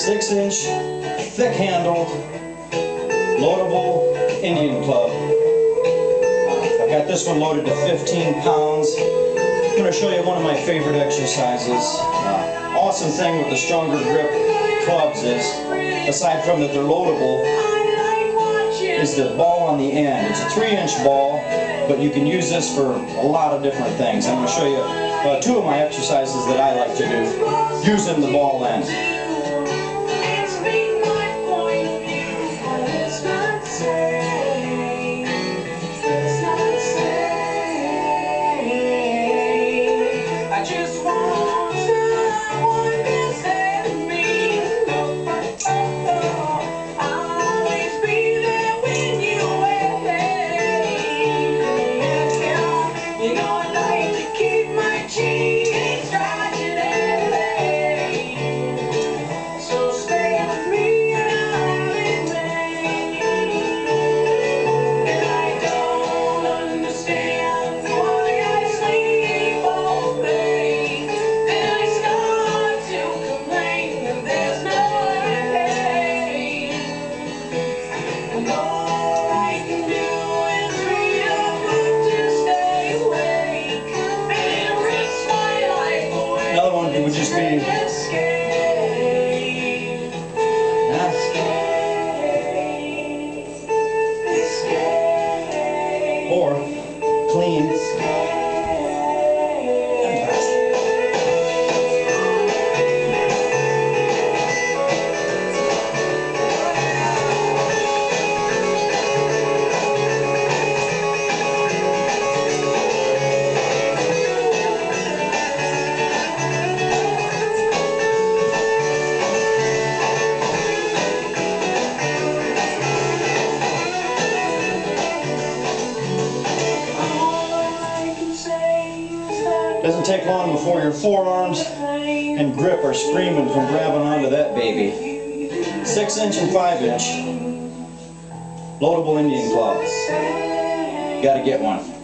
Six inch, thick handled, loadable Indian club. I've got this one loaded to 15 pounds. I'm going to show you one of my favorite exercises. Uh, awesome thing with the stronger grip clubs is, aside from that they're loadable, is the ball on the end. It's a three inch ball, but you can use this for a lot of different things. I'm going to show you uh, two of my exercises that I like to do using the ball end. One would just be or clean Doesn't take long before your forearms and grip are screaming from grabbing onto that baby. Six inch and five inch loadable Indian club. Gotta get one.